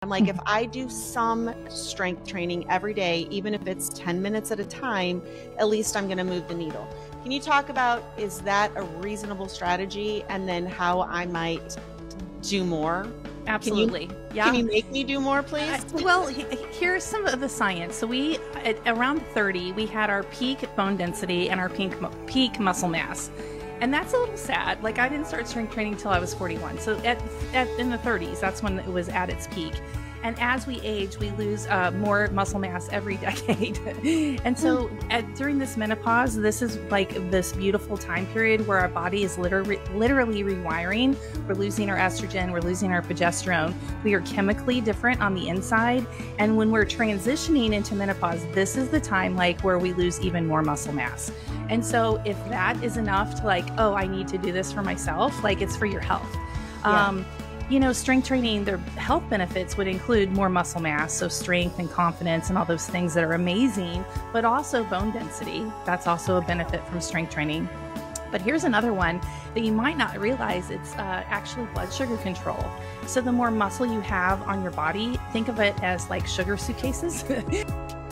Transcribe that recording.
I'm like, if I do some strength training every day, even if it's 10 minutes at a time, at least I'm going to move the needle. Can you talk about is that a reasonable strategy and then how I might do more? Absolutely. Can you, yeah. Can you make me do more, please? I, well, here's some of the science. So we, at around 30, we had our peak bone density and our peak peak muscle mass. And that's a little sad. Like I didn't start strength training until I was 41. So at, at in the 30s, that's when it was at its peak. And as we age, we lose uh, more muscle mass every decade. and so hmm. at, during this menopause, this is like this beautiful time period where our body is literally, literally rewiring. We're losing our estrogen, we're losing our progesterone. We are chemically different on the inside. And when we're transitioning into menopause, this is the time like where we lose even more muscle mass. And so if that is enough to like, oh, I need to do this for myself, like it's for your health. Yeah. Um, you know, strength training, their health benefits would include more muscle mass, so strength and confidence and all those things that are amazing, but also bone density. That's also a benefit from strength training. But here's another one that you might not realize it's uh, actually blood sugar control. So, the more muscle you have on your body, think of it as like sugar suitcases.